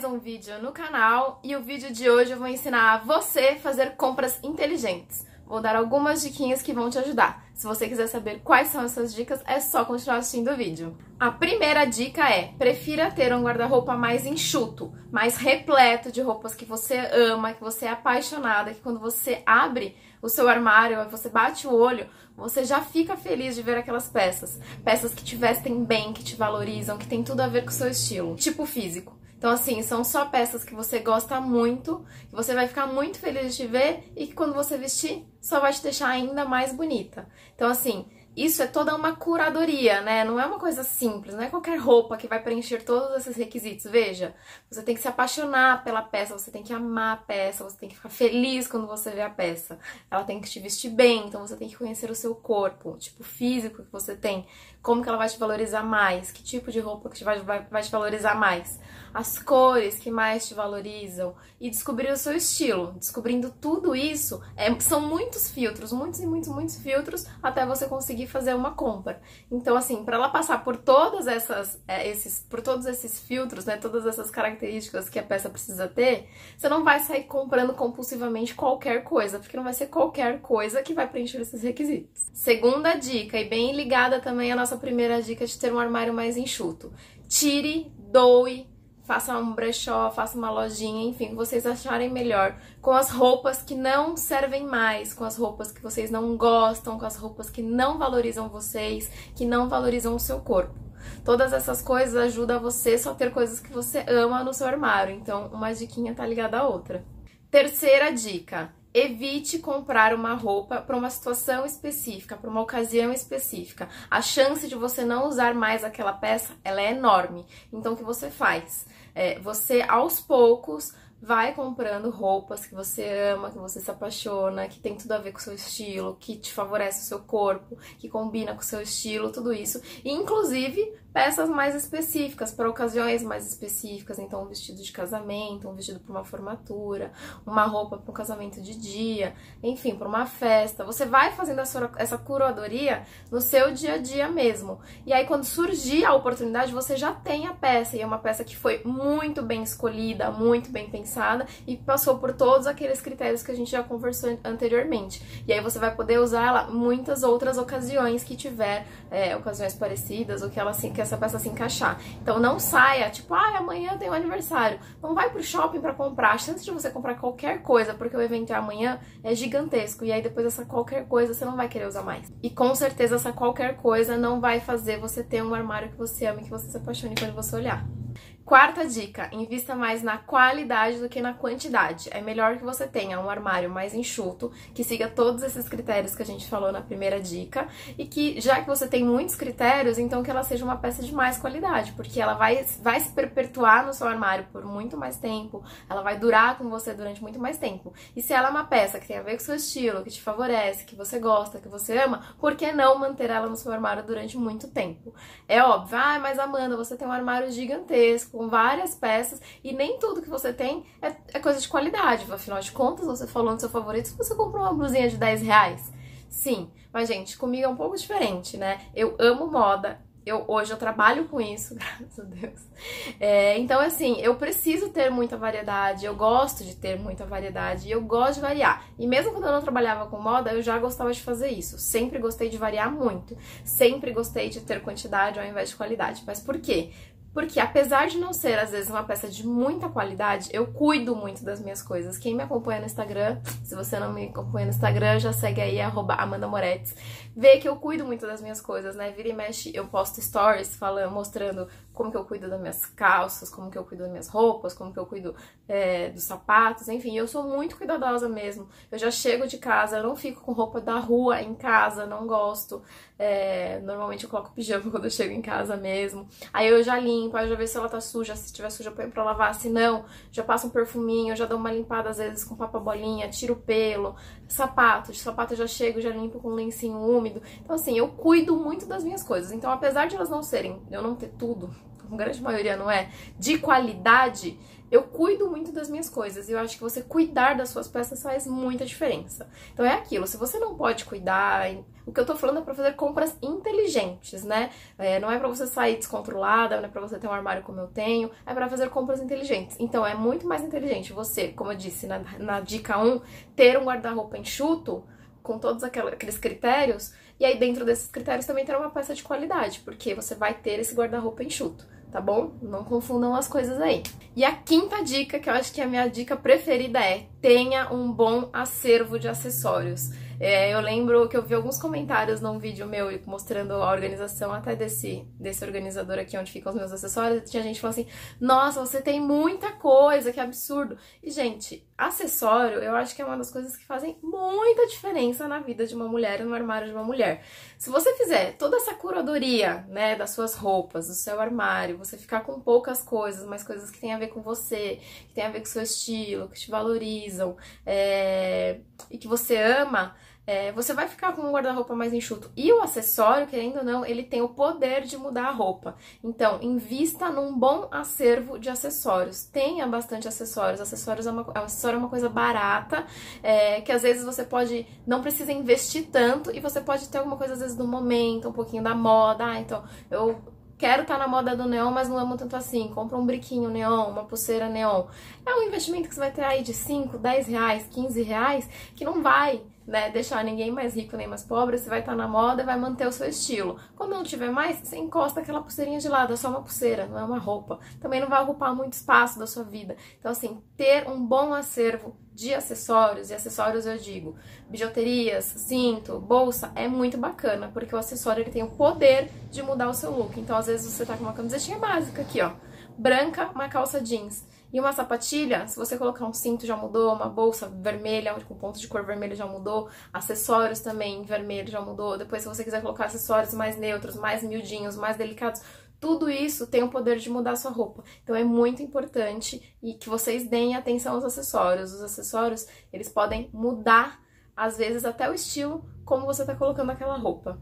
mais um vídeo no canal e o vídeo de hoje eu vou ensinar você a fazer compras inteligentes. Vou dar algumas diquinhas que vão te ajudar. Se você quiser saber quais são essas dicas, é só continuar assistindo o vídeo. A primeira dica é: prefira ter um guarda-roupa mais enxuto, mais repleto de roupas que você ama, que você é apaixonada, que quando você abre o seu armário, você bate o olho, você já fica feliz de ver aquelas peças. Peças que te vestem bem, que te valorizam, que tem tudo a ver com o seu estilo. Tipo físico. Então, assim, são só peças que você gosta muito, que você vai ficar muito feliz de ver e que quando você vestir, só vai te deixar ainda mais bonita. Então, assim, isso é toda uma curadoria, né? Não é uma coisa simples, não é qualquer roupa que vai preencher todos esses requisitos. Veja, você tem que se apaixonar pela peça, você tem que amar a peça, você tem que ficar feliz quando você vê a peça. Ela tem que te vestir bem, então você tem que conhecer o seu corpo, o tipo físico que você tem, como que ela vai te valorizar mais, que tipo de roupa que te vai, vai, vai te valorizar mais, as cores que mais te valorizam e descobrir o seu estilo. Descobrindo tudo isso, é, são muitos filtros, muitos e muitos, muitos filtros até você conseguir fazer uma compra. Então, assim, para ela passar por todas essas, é, esses, por todos esses filtros, né, todas essas características que a peça precisa ter, você não vai sair comprando compulsivamente qualquer coisa, porque não vai ser qualquer coisa que vai preencher esses requisitos. Segunda dica, e bem ligada também à nossa primeira dica de ter um armário mais enxuto. Tire, doe, faça um brechó, faça uma lojinha, enfim, vocês acharem melhor, com as roupas que não servem mais, com as roupas que vocês não gostam, com as roupas que não valorizam vocês, que não valorizam o seu corpo. Todas essas coisas ajudam você só ter coisas que você ama no seu armário, então uma diquinha tá ligada à outra. Terceira dica: Evite comprar uma roupa para uma situação específica, para uma ocasião específica. A chance de você não usar mais aquela peça, ela é enorme. Então, o que você faz? É, você, aos poucos, vai comprando roupas que você ama, que você se apaixona, que tem tudo a ver com o seu estilo, que te favorece o seu corpo, que combina com o seu estilo, tudo isso. E, inclusive, peças mais específicas, para ocasiões mais específicas. Então, um vestido de casamento, um vestido para uma formatura, uma roupa para um casamento de dia, enfim, para uma festa. Você vai fazendo essa, essa curadoria no seu dia a dia mesmo. E aí, quando surgir a oportunidade, você já tem a peça. E é uma peça que foi muito bem escolhida, muito bem pensada e passou por todos aqueles critérios que a gente já conversou anteriormente. E aí, você vai poder usar ela muitas outras ocasiões que tiver, é, ocasiões parecidas, ou que ela assim que essa peça se encaixar. Então não saia, tipo, ah, amanhã tem um aniversário. Não vai pro shopping para comprar. A chance de você comprar qualquer coisa, porque o evento é amanhã, é gigantesco. E aí depois essa qualquer coisa você não vai querer usar mais. E com certeza essa qualquer coisa não vai fazer você ter um armário que você ama e que você se apaixone quando você olhar. Quarta dica: invista mais na qualidade do que na quantidade. É melhor que você tenha um armário mais enxuto, que siga todos esses critérios que a gente falou na primeira dica, e que, já que você tem muitos critérios, então que ela seja uma peça de mais qualidade, porque ela vai, vai se perpetuar no seu armário por muito mais tempo, ela vai durar com você durante muito mais tempo. E se ela é uma peça que tem a ver com o seu estilo, que te favorece, que você gosta, que você ama, por que não manter ela no seu armário durante muito tempo? É óbvio, ah, mas Amanda, você tem um armário gigantesco com várias peças e nem tudo que você tem é, é coisa de qualidade. Afinal de contas, você falou no seu favorito, você comprou uma blusinha de 10 reais. Sim, mas gente, comigo é um pouco diferente, né? Eu amo moda, eu, hoje eu trabalho com isso, graças a Deus. É, então, assim, eu preciso ter muita variedade, eu gosto de ter muita variedade, eu gosto de variar. E mesmo quando eu não trabalhava com moda, eu já gostava de fazer isso. Sempre gostei de variar muito. Sempre gostei de ter quantidade ao invés de qualidade. Mas por quê? Porque apesar de não ser, às vezes, uma peça de muita qualidade, eu cuido muito das minhas coisas. Quem me acompanha no Instagram, se você não me acompanha no Instagram, já segue aí, arroba Amanda Moretti. Vê que eu cuido muito das minhas coisas, né? Vira e mexe, eu posto stories falando, mostrando como que eu cuido das minhas calças, como que eu cuido das minhas roupas, como que eu cuido é, dos sapatos, enfim, eu sou muito cuidadosa mesmo. Eu já chego de casa, eu não fico com roupa da rua em casa, não gosto. É, normalmente eu coloco pijama quando eu chego em casa mesmo. Aí eu já limpo, eu já vejo se ela tá suja, se tiver suja ponho pra lavar, se não, já passo um perfuminho, já dou uma limpada às vezes com papa bolinha, tiro o pelo, sapato, de sapato eu já chego, já limpo com um lencinho úmido. Então assim, eu cuido muito das minhas coisas. Então apesar de elas não serem, eu não ter tudo, a grande maioria não é, de qualidade, eu cuido muito das minhas coisas e eu acho que você cuidar das suas peças faz muita diferença. Então é aquilo, se você não pode cuidar, o que eu tô falando é pra fazer compras inteligentes, né? É, não é pra você sair descontrolada, não é pra você ter um armário como eu tenho, é pra fazer compras inteligentes. Então é muito mais inteligente você, como eu disse na, na dica 1, ter um guarda-roupa enxuto com todos aqueles critérios, e aí dentro desses critérios também ter uma peça de qualidade, porque você vai ter esse guarda-roupa enxuto tá bom? Não confundam as coisas aí. E a quinta dica, que eu acho que é a minha dica preferida é: tenha um bom acervo de acessórios. É, eu lembro que eu vi alguns comentários num vídeo meu mostrando a organização até desse, desse organizador aqui onde ficam os meus acessórios. Tinha gente falando assim: Nossa, você tem muita coisa, que absurdo. E, gente, acessório eu acho que é uma das coisas que fazem muita diferença na vida de uma mulher e no armário de uma mulher. Se você fizer toda essa curadoria, né, das suas roupas, do seu armário, você ficar com poucas coisas, mas coisas que tem a ver com você, que tem a ver com o seu estilo, que te valorizam é... e que você ama é, você vai ficar com um guarda-roupa mais enxuto. E o acessório, querendo ou não, ele tem o poder de mudar a roupa. Então, invista num bom acervo de acessórios. Tenha bastante acessórios. Acessórios é uma, acessório é uma coisa barata, é, que às vezes você pode, não precisa investir tanto, e você pode ter alguma coisa, às vezes, do momento, um pouquinho da moda. Ah, então, eu quero estar tá na moda do neon, mas não amo tanto assim. Compra um briquinho neon, uma pulseira neon. É um investimento que você vai ter aí de 5, 10 reais, 15 reais, que não vai né, deixar ninguém mais rico nem mais pobre, você vai estar tá na moda e vai manter o seu estilo. Quando não tiver mais, você encosta aquela pulseirinha de lado, é só uma pulseira, não é uma roupa. Também não vai ocupar muito espaço da sua vida. Então, assim, ter um bom acervo de acessórios, e acessórios eu digo, bijuterias, cinto, bolsa, é muito bacana, porque o acessório ele tem o poder de mudar o seu look. Então, às vezes você tá com uma camisetinha básica aqui, ó, branca, uma calça jeans. E uma sapatilha, se você colocar um cinto já mudou, uma bolsa vermelha com ponto de cor vermelho já mudou, acessórios também vermelho já mudou. Depois, se você quiser colocar acessórios mais neutros, mais miudinhos, mais delicados, tudo isso tem o poder de mudar sua roupa. Então é muito importante e que vocês deem atenção aos acessórios. Os acessórios, eles podem mudar, às vezes, até o estilo como você tá colocando aquela roupa.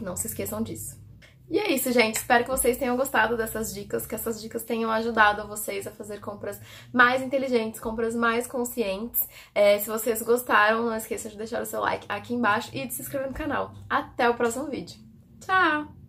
Não se esqueçam disso. E é isso, gente. Espero que vocês tenham gostado dessas dicas, que essas dicas tenham ajudado vocês a fazer compras mais inteligentes, compras mais conscientes. É, se vocês gostaram, não esqueça de deixar o seu like aqui embaixo e de se inscrever no canal. Até o próximo vídeo. Tchau!